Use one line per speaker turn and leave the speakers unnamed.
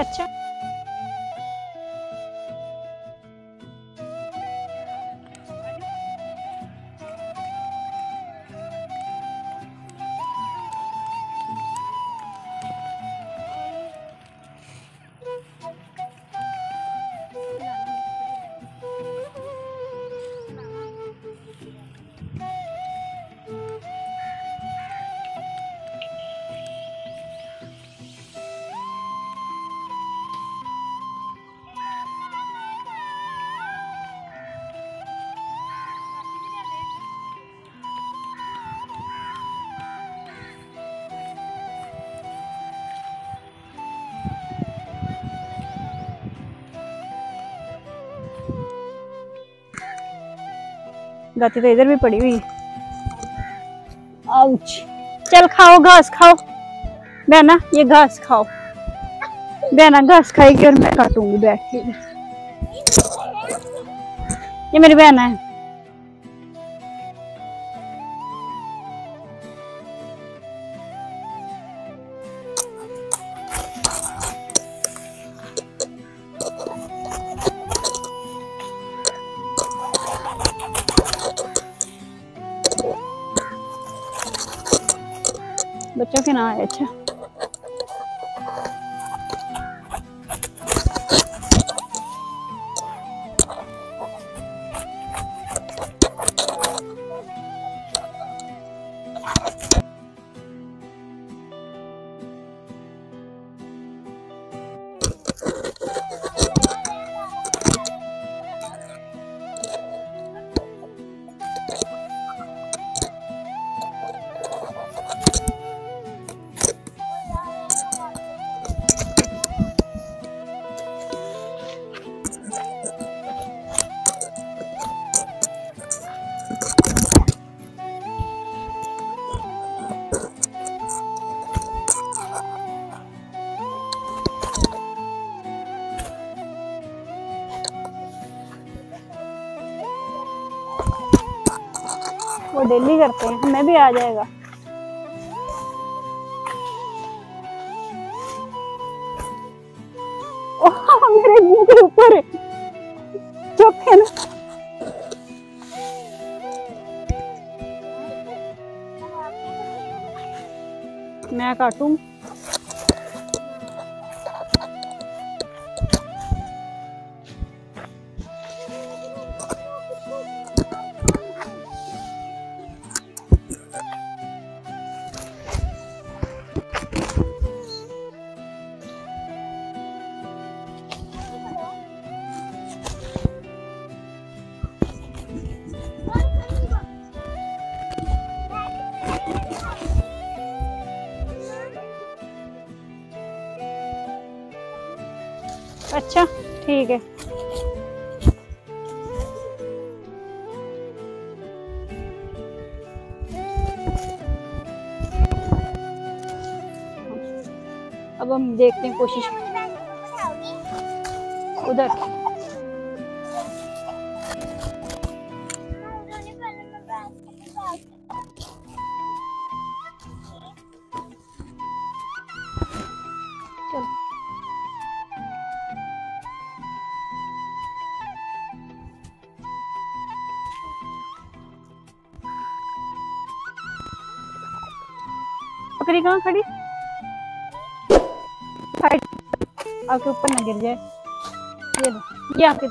अच्छा। गाती तो इधर भी पड़ी हुई। आउच चल खाओ घास खाओ। बहना ये घास खाओ। बहना घास खाएगी और मैं काटूँगी बैठ के। ये मेरी बहना है। बच्चों के नाम है अच्छा। वो डेली करते हैं। हमें भी आ जाएगा। ओह, मेरे मुँह के ऊपर चुप है ना? मैं काटूं? अच्छा ठीक है। अब हम देखते हैं कोशिश। उधर। बकरी कहाँ खड़ी? आपके ऊपर ना गिर जाए। ये ये आपके